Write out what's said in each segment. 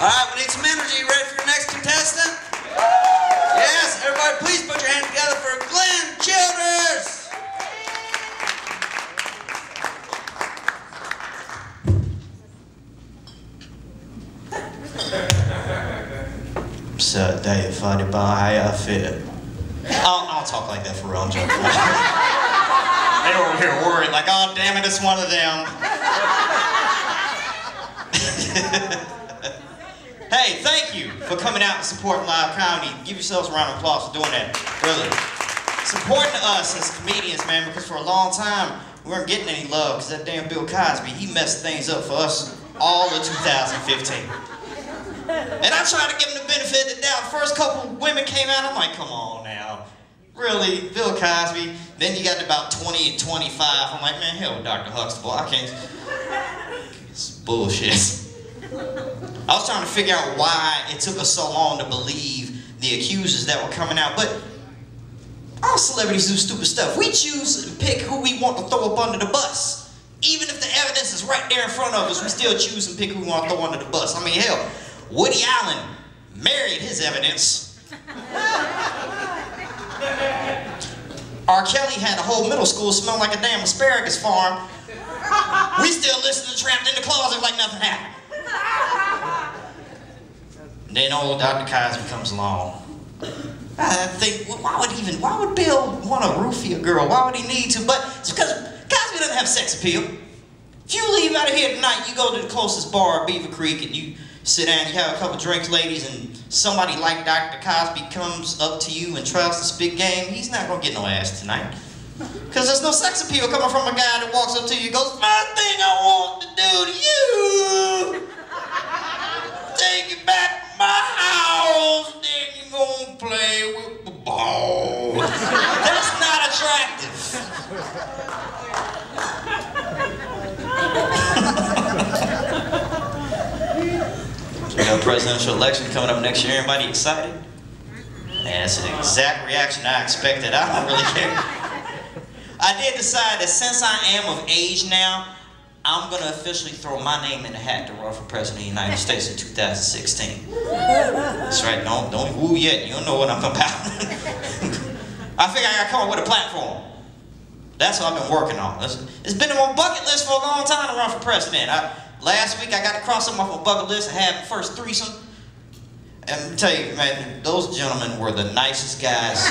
All right, we need some energy. Ready for your next contestant? Yes, everybody, please put your hands together for Glenn Childers. So, Dave, funny boy, how I feel? I'll, I'll talk like that for real, I'm joking. They're over here worried, like, oh, damn it, it's one of them. hey, thank you for coming out and supporting live comedy. Give yourselves a round of applause for doing that, really. To us as comedians, man, because for a long time, we weren't getting any love because that damn Bill Cosby, he messed things up for us all of 2015. And I tried to give him the benefit of the doubt. First couple women came out, I'm like, come on now. Really, Bill Cosby. Then you got about 20 and 25. I'm like, man, hell, with Dr. Huxtable, I can't. It's bullshit. I was trying to figure out why it took us so long to believe the accusers that were coming out. But all celebrities do stupid stuff. We choose and pick who we want to throw up under the bus. Even if the evidence is right there in front of us, we still choose and pick who we want to throw under the bus. I mean, hell, Woody Allen married his evidence. R. Kelly had a whole middle school smell like a damn asparagus farm. We still listen to Trapped in the Closet like nothing happened. Then old Dr. Cosby comes along. I think, well, why would even, why would Bill want to roofie a girl? Why would he need to? But it's because Cosby doesn't have sex appeal. If you leave out of here tonight, you go to the closest bar, Beaver Creek, and you sit down, you have a couple drinks, ladies, and somebody like Dr. Cosby comes up to you and tries to spit game, he's not gonna get no ass tonight. Because there's no sex appeal coming from a guy that walks up to you and goes, First thing I want to do to you, take you back to my house, then you're gonna play with the ball. That's not attractive. Got a presidential election coming up next year. Everybody excited? That's the exact reaction I expected. I don't really care. I did decide that since I am of age now, I'm going to officially throw my name in the hat to run for president of the United States in 2016. That's right. Don't, don't woo yet. You don't know what I'm about. I figure I got to come up with a platform. That's what I've been working on. It's, it's been on my bucket list for a long time to run for president. I, Last week I got to cross off my bucket list. Had my first threesome. And me tell you, man, those gentlemen were the nicest guys.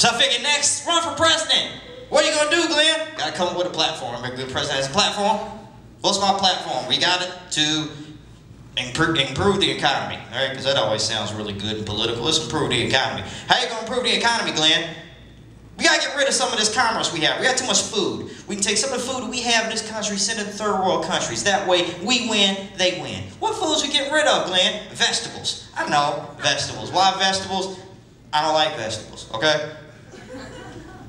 so I figured next, run for president. What are you gonna do, Glenn? Gotta come up with a platform. A good president has a platform. What's my platform? We got it to improve, improve the economy, all right? Because that always sounds really good and political. Let's improve the economy. How you gonna improve the economy, Glenn? We gotta get rid of some of this commerce we have. We got too much food. We can take some of the food we have in this country, send it to third world countries. That way, we win, they win. What foods we get rid of, Glenn? Vegetables. I know, vegetables. Why vegetables? I don't like vegetables, okay?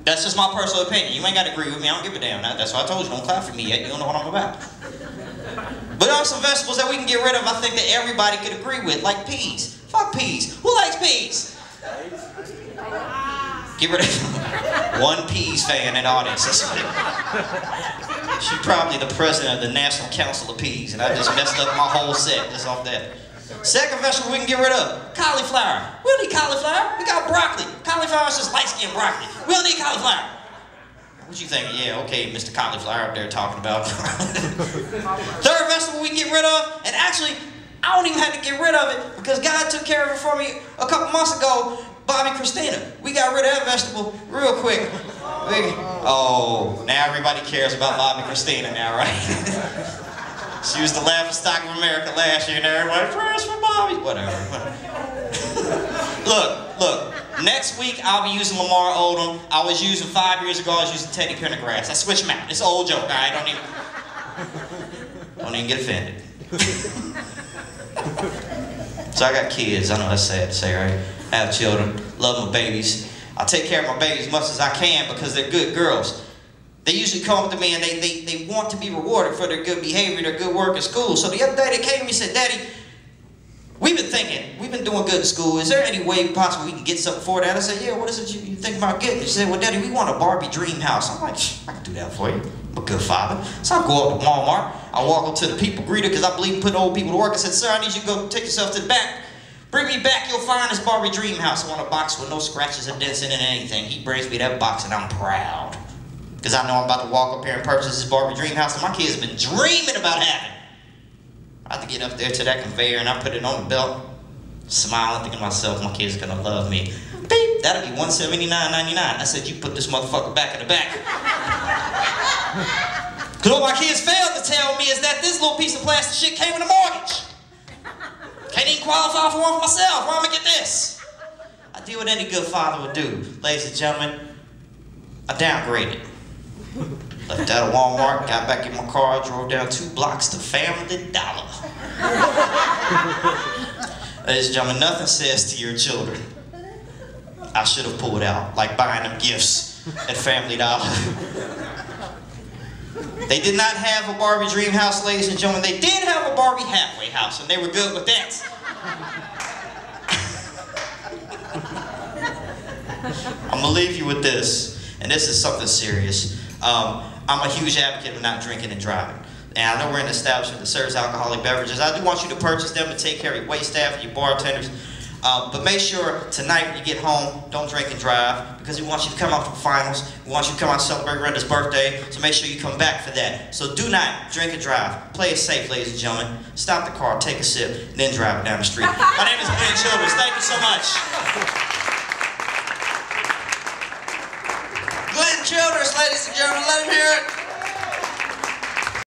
That's just my personal opinion. You ain't gotta agree with me. I don't give a damn. That's why I told you, don't clap for me yet. You don't know what I'm about. But there are some vegetables that we can get rid of I think that everybody could agree with, like peas. Fuck peas. Who likes peas? Get rid of one peas fan in audience. She's probably the president of the National Council of Peas, and I just messed up my whole set just off that. Second vegetable we can get rid of, cauliflower. We don't need cauliflower. We got broccoli. Cauliflower is just light-skinned broccoli. We don't need cauliflower. What you think? Yeah, okay, Mr. Cauliflower up there talking about. Third vegetable we can get rid of, and actually, I don't even have to get rid of it because God took care of it for me a couple months ago Bobbi Kristina. We got rid of that vegetable real quick. oh, now everybody cares about Bobbi Kristina now, right? she was the laughing stock of America last year, and everybody prayers for Bobby. Whatever. look, look. Next week I'll be using Lamar Odom. I was using five years ago. I was using Teddy Pendergrass. I switch them out. It's an old joke. All right, don't even don't even get offended. so I got kids. I know that's sad to say, right? I have children, love my babies. I take care of my babies as much as I can because they're good girls. They usually come up to me and they, they, they want to be rewarded for their good behavior, their good work at school. So the other day they came to me and said, Daddy, we've been thinking, we've been doing good in school. Is there any way possible we can get something for that? I said, yeah, what is it you, you think about getting? She said, well, Daddy, we want a Barbie dream house. I'm like, I can do that for you. I'm a good father. So I go up to Walmart. I walk up to the people greeter because I believe in putting old people to work. I said, sir, I need you to go take yourself to the back. Bring me back your finest Barbie dream house. I want a box with no scratches or dents in it anything. He brings me that box and I'm proud. Because I know I'm about to walk up here and purchase this Barbie dream house that my kids have been dreaming about having. I have to get up there to that conveyor and I put it on the belt, smiling, thinking to myself, my kids are gonna love me. Beep, that'll be $179.99. I said, you put this motherfucker back in the back. Because what my kids failed to tell me is that this little piece of plastic shit came with a mortgage. Can't even qualify for one for myself. Where am I get this? I did what any good father would do. Ladies and gentlemen, I downgraded. Left out of Walmart, got back in my car, drove down two blocks to Family Dollar. Ladies and gentlemen, nothing says to your children, I should have pulled out, like buying them gifts at Family Dollar. They did not have a Barbie dream house, ladies and gentlemen. They did have a Barbie halfway house, and they were good with that. I'm gonna leave you with this, and this is something serious. Um, I'm a huge advocate of not drinking and driving. And I know we're in an establishment that serves alcoholic beverages. I do want you to purchase them and take care of your wait staff your bartenders. Um, but make sure tonight when you get home, don't drink and drive because we want you to come out for finals. We want you to come out and celebrate Brenda's birthday. So make sure you come back for that. So do not drink and drive. Play it safe, ladies and gentlemen. Stop the car, take a sip, then drive down the street. My name is Glenn Childers. Thank you so much. Glenn Childers, ladies and gentlemen, let him hear it.